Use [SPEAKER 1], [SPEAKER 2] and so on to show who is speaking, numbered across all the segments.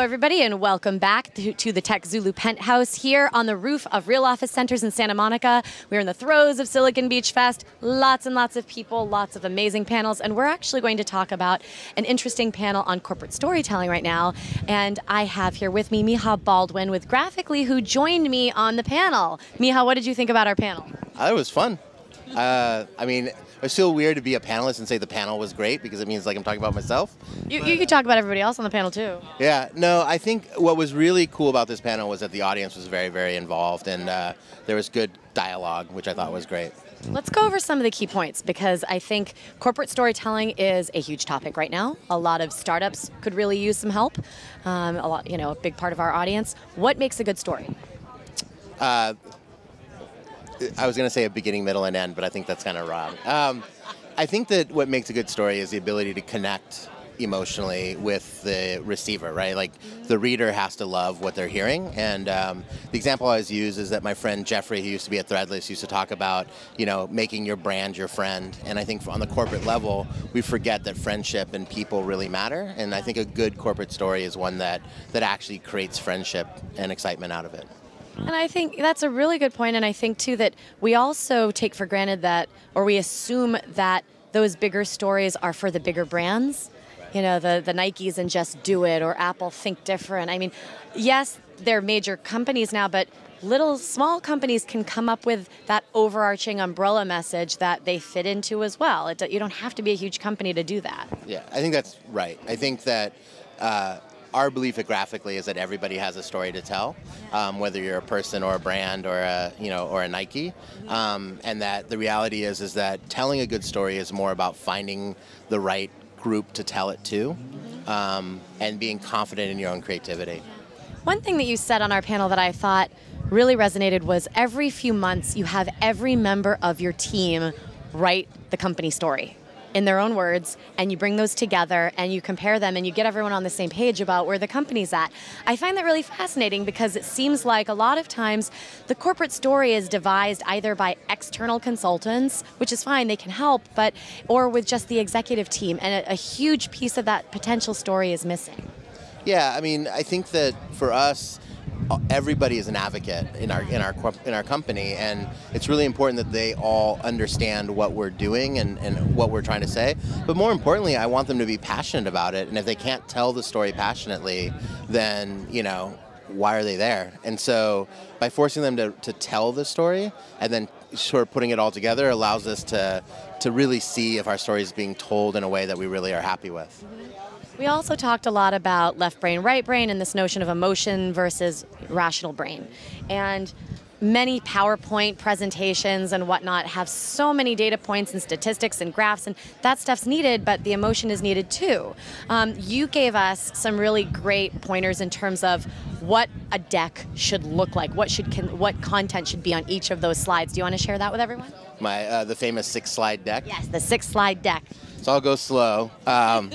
[SPEAKER 1] Everybody, and welcome back to, to, the TechZulu penthouse here on the roof of Real Office Centers in Santa Monica. We're in the throes of Silicon Beach Fest. Lots and lots of people, lots of amazing panels, and we're actually going to talk about an interesting panel on corporate storytelling right now. And I have here with me Micah Baldwin with Graphicly, who joined me on the panel. Micah, what did you think about our panel?
[SPEAKER 2] Uh, it was fun. Uh, I mean, it's still weird to be a panelist and say the panel was great because it means like I'm talking about myself.
[SPEAKER 1] You, you could talk about everybody else on the panel too.
[SPEAKER 2] Yeah, no, I think what was really cool about this panel was that the audience was very, very involved and uh, there was good dialogue, which I thought was great.
[SPEAKER 1] Let's go over some of the key points because I think corporate storytelling is a huge topic right now. A lot of startups could really use some help. Um, a lot, you know, a big part of our audience. What makes a good story?
[SPEAKER 2] Uh, I was going to say a beginning, middle, and end, but I think that's kind of wrong. Um, I think that what makes a good story is the ability to connect emotionally with the receiver, right? Like the reader has to love what they're hearing. And um, the example I always use is that my friend Jeffrey, who used to be at Threadless, used to talk about, you know, making your brand your friend. And I think on the corporate level, we forget that friendship and people really matter. And I think a good corporate story is one that that actually creates friendship and excitement out of it.
[SPEAKER 1] And I think that's a really good point. And I think, too, that we also take for granted that, or we assume that those bigger stories are for the bigger brands. You know, the, the Nikes and Just Do It or Apple Think Different. I mean, yes, they're major companies now, but little small companies can come up with that overarching umbrella message that they fit into as well. It, you don't have to be a huge company to do that.
[SPEAKER 2] Yeah, I think that's right. I think that. Uh, our belief at Graphicly is that everybody has a story to tell, um, whether you're a person or a brand or a you know or a Nike, um, and that the reality is is that telling a good story is more about finding the right group to tell it to, um, and being confident in your own creativity.
[SPEAKER 1] One thing that you said on our panel that I thought really resonated was every few months you have every member of your team write the company story in their own words and you bring those together and you compare them and you get everyone on the same page about where the company's at. I find that really fascinating because it seems like a lot of times the corporate story is devised either by external consultants, which is fine, they can help, but or with just the executive team and a, a huge piece of that potential story is missing.
[SPEAKER 2] Yeah, I mean, I think that for us everybody is an advocate in our in our in our company, and it's really important that they all understand what we're doing and, and what we're trying to say. But more importantly, I want them to be passionate about it. And if they can't tell the story passionately, then you know why are they there? And so by forcing them to, to tell the story and then sort of putting it all together allows us to to really see if our story is being told in a way that we really are happy with.
[SPEAKER 1] We also talked a lot about left brain, right brain, and this notion of emotion versus rational brain. And many PowerPoint presentations and whatnot have so many data points and statistics and graphs, and that stuff's needed, but the emotion is needed too. Um, you gave us some really great pointers in terms of what a deck should look like, what should what content should be on each of those slides. Do you want to share that with everyone?
[SPEAKER 2] My uh, the famous six slide deck.
[SPEAKER 1] Yes, the six slide deck.
[SPEAKER 2] So I'll go slow. Um,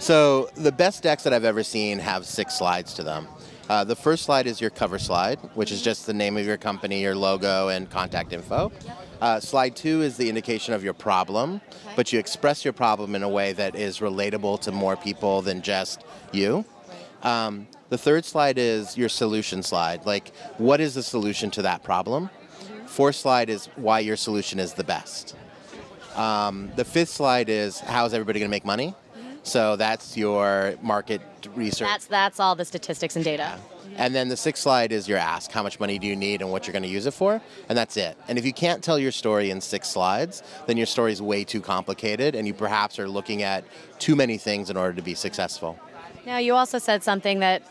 [SPEAKER 2] so the best decks that I've ever seen have six slides to them. Uh, the first slide is your cover slide, which is just the name of your company, your logo, and contact info. Uh, slide two is the indication of your problem, okay. but you express your problem in a way that is relatable to more people than just you. Um, the third slide is your solution slide. Like, what is the solution to that problem? Mm-hmm. Fourth slide is why your solution is the best. Um, the fifth slide is how is everybody going to make money? So that's your market research.
[SPEAKER 1] That's that's all the statistics and data.
[SPEAKER 2] And then the sixth slide is your ask. How much money do you need and what you're going to use it for? And that's it. And if you can't tell your story in six slides, then your story is way too complicated and you perhaps are looking at too many things in order to be successful.
[SPEAKER 1] Now, you also said something that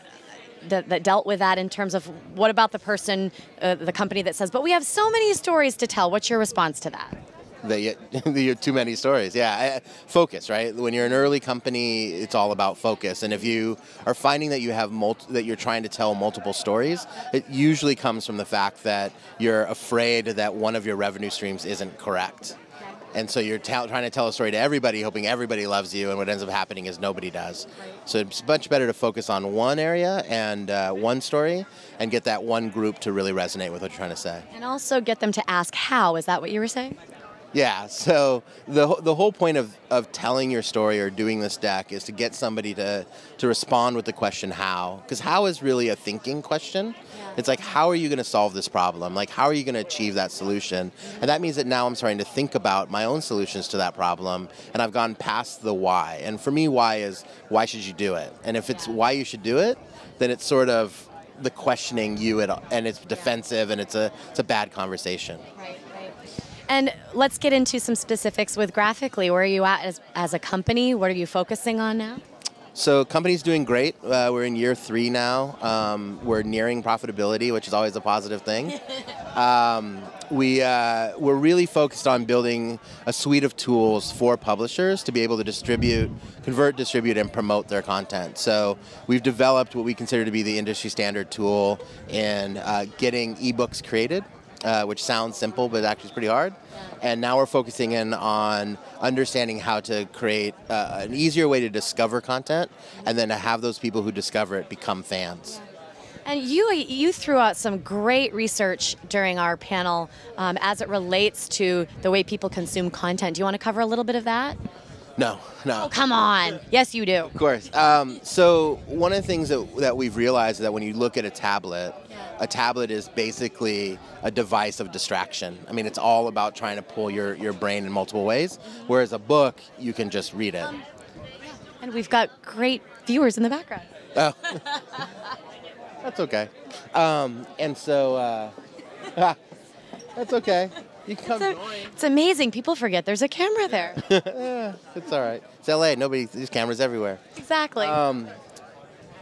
[SPEAKER 1] that, that, dealt with that in terms of what about the person, uh, the company that says, but we have so many stories to tell. What's your response to that?
[SPEAKER 2] That you, too many stories. Yeah, focus, right? When you're an early company, it's all about focus. And if you are finding that you have multi, that you're trying to tell multiple stories, it usually comes from the fact that you're afraid that one of your revenue streams isn't correct. And so you're t- trying to tell a story to everybody, hoping everybody loves you, and what ends up happening is nobody does. So it's much better to focus on one area and uh, one story, and get that one group to really resonate with what you're trying to say.
[SPEAKER 1] And also get them to ask how. Is that what you were saying?
[SPEAKER 2] Yeah, so the, the whole point of, of telling your story or doing this deck is to get somebody to, to respond with the question how. Because how is really a thinking question. Yeah. It's like, how are you going to solve this problem? Like, how are you going to achieve that solution? And that means that now I'm starting to think about my own solutions to that problem, and I've gone past the why. And for me, why is why should you do it? And if it's yeah. why you should do it, then it's sort of the questioning you at, and it's defensive and it's a it's a bad conversation.
[SPEAKER 1] Right. And let's get into some specifics with Graphicly. Where are you at as, as a company? What are you focusing on now?
[SPEAKER 2] So company's doing great. Uh, we're in year three now. Um, we're nearing profitability, which is always a positive thing. um, we uh, we're really focused on building a suite of tools for publishers to be able to distribute, convert, distribute, and promote their content. So we've developed what we consider to be the industry standard tool in uh, getting ebooks created uh, which sounds simple but actually is pretty hard. And now we're focusing in on understanding how to create uh, an easier way to discover content and then to have those people who discover it become fans.
[SPEAKER 1] And you you threw out some great research during our panel um, as it relates to the way people consume content. Do you want to cover a little bit of that?
[SPEAKER 2] No, no.
[SPEAKER 1] Oh, come on. Yes, you do.
[SPEAKER 2] Of course. Um, so one of the things that, that we've realized is that when you look at a tablet, a tablet is basically a device of distraction. I mean, it's all about trying to pull your, your brain in multiple ways, whereas a book, you can just read it. Um,
[SPEAKER 1] and we've got great viewers in the background. Oh.
[SPEAKER 2] That's okay. Um, and so, uh, that's okay. You can come
[SPEAKER 1] it's, a, it's amazing. People forget there's a camera there.
[SPEAKER 2] yeah, it's all right. It's LA. Nobody. There's cameras everywhere.
[SPEAKER 1] Exactly. Um,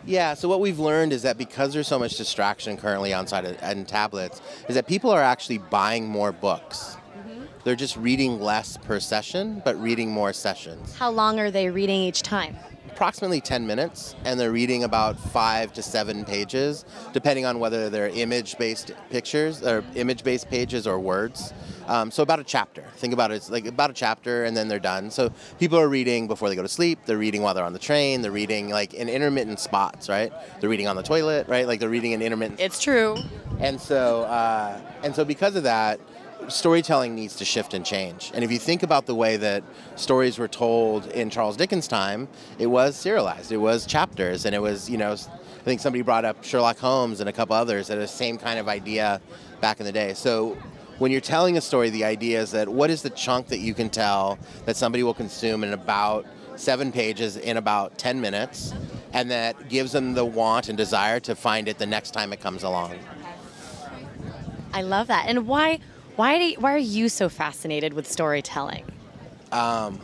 [SPEAKER 2] yeah. So what we've learned is that because there's so much distraction currently on side and tablets, is that people are actually buying more books. Mm-hmm. They're just reading less per session, but reading more sessions.
[SPEAKER 1] How long are they reading each time?
[SPEAKER 2] Approximately 10 minutes and they're reading about five to seven pages, depending on whether they're image based pictures or image based pages or words. Um, so about a chapter. Think about it, it's like about a chapter and then they're done. So people are reading before they go to sleep, they're reading while they're on the train, they're reading like in intermittent spots, right? They're reading on the toilet, right? Like they're reading in intermittent.
[SPEAKER 1] It's true.
[SPEAKER 2] And so, uh, and so because of that, storytelling needs to shift and change. And if you think about the way that stories were told in Charles Dickens' time, it was serialized. It was chapters, and it was you know, I think somebody brought up Sherlock Holmes and a couple others that the same kind of idea back in the day. So when you're telling a story, the idea is that what is the chunk that you can tell that somebody will consume in about seven pages in about 10 minutes, and that gives them the want and desire to find it the next time it comes along.
[SPEAKER 1] I love that. And why why, do you, why are you so fascinated with storytelling?
[SPEAKER 2] Um,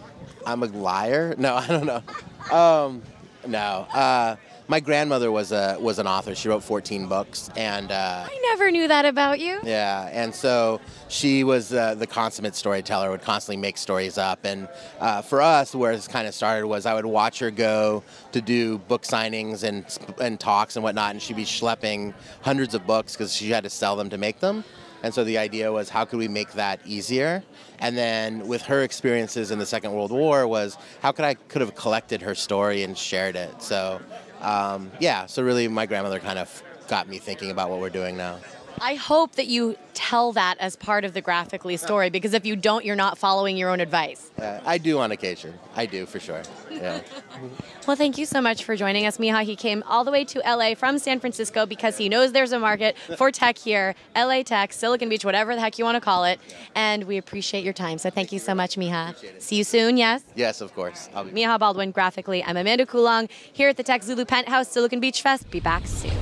[SPEAKER 2] I'm a liar. No, I don't know. Um, no. Uh, my grandmother was a was an author. She wrote 14 books, and uh,
[SPEAKER 1] I never knew that about you.
[SPEAKER 2] Yeah, and so she was uh, the consummate storyteller. Would constantly make stories up, and uh, for us, where it kind of started was I would watch her go to do book signings and and talks and whatnot, and she'd be schlepping hundreds of books because she had to sell them to make them. And so the idea was how could we make that easier? And then with her experiences in the Second World War was how could I could have collected her story and shared it. So um, yeah, so really my grandmother kind of got me thinking about what we're doing now.
[SPEAKER 1] I hope that you tell that as part of the Graphicly story because if you don't, you're not following your own advice.
[SPEAKER 2] Uh, I do on occasion. I do for sure. Yeah.
[SPEAKER 1] well, thank you so much for joining us, Micah. He came all the way to LA from San Francisco because he knows there's a market for tech here, LA Tech, Silicon Beach, whatever the heck you want to call it. And we appreciate your time. So thank you so much, Micah. See you soon, yes?
[SPEAKER 2] Yes, of course.
[SPEAKER 1] Micah Baldwin, Graphicly. I'm Amanda Coolong here at the TechZulu Penthouse Silicon Beach Fest. Be back soon.